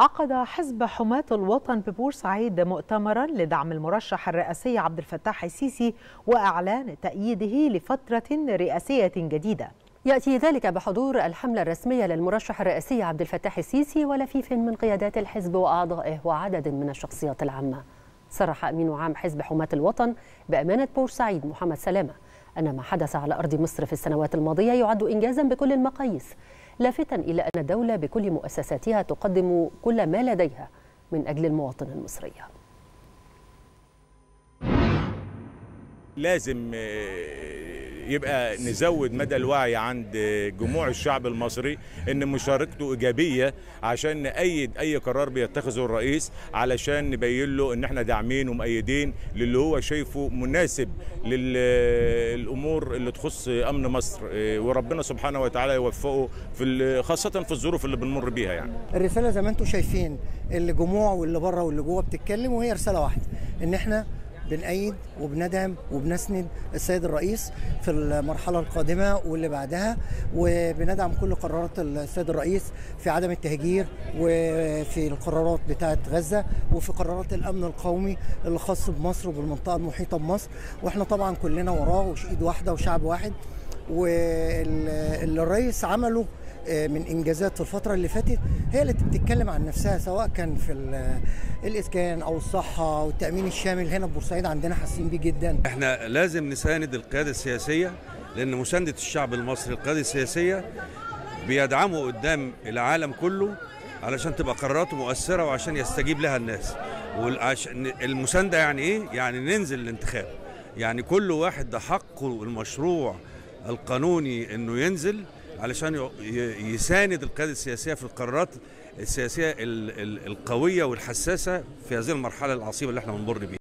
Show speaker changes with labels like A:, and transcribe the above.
A: عقد حزب حماة الوطن ببورسعيد مؤتمرا لدعم المرشح الرئاسي عبد الفتاح السيسي وإعلان تأييده لفترة رئاسية جديدة.
B: يأتي ذلك بحضور الحملة الرسمية للمرشح الرئاسي عبد الفتاح السيسي ولفيف من قيادات الحزب وأعضائه وعدد من الشخصيات العامة. صرح أمين عام حزب حماة الوطن بأمانة بورسعيد محمد سلامة أن ما حدث على أرض مصر في السنوات الماضية يعد إنجازا بكل المقاييس. لافتا إلى أن الدولة بكل مؤسساتها تقدم كل ما لديها من أجل المواطن المصري
C: لازم يبقى نزود مدى الوعي عند جموع الشعب المصري إن مشاركته إيجابية عشان نأيد أي قرار بيتخذه الرئيس علشان نبين له إن إحنا داعمين ومؤيدين للي هو شايفه مناسب للأمور اللي تخص أمن مصر وربنا سبحانه وتعالى يوفقه في خاصة في الظروف اللي بنمر بيها يعني.
D: الرسالة زي ما أنتم شايفين اللي جموع واللي بره واللي جوه بتتكلم وهي رسالة واحدة إن إحنا بنأيد وبندعم وبنسند السيد الرئيس في المرحلة القادمة واللي بعدها وبندعم كل قرارات السيد الرئيس في عدم التهجير وفي القرارات بتاعة غزة وفي قرارات الأمن القومي اللي خاص بمصر وبالمنطقة المحيطة بمصر. وإحنا طبعا كلنا وراه وإيد واحدة وشعب واحد واللي الرئيس عمله من إنجازات في الفترة اللي فاتت هي اللي بتتكلم عن نفسها سواء كان في الإسكان أو الصحة أو التأمين الشامل هنا في بورسعيد عندنا حاسين بيه جدا.
E: إحنا لازم نساند القيادة السياسية لأن مساندة الشعب المصري القيادة السياسية بيدعمه قدام العالم كله علشان تبقى قراراته مؤثرة وعشان يستجيب لها الناس. المساندة يعني إيه؟ يعني ننزل الانتخاب. يعني كل واحد ده حقه المشروع القانوني إنه ينزل علشان يساند القيادة السياسية في القرارات السياسية القوية والحساسة في هذه المرحلة العصيبة اللي إحنا بنمر بيها.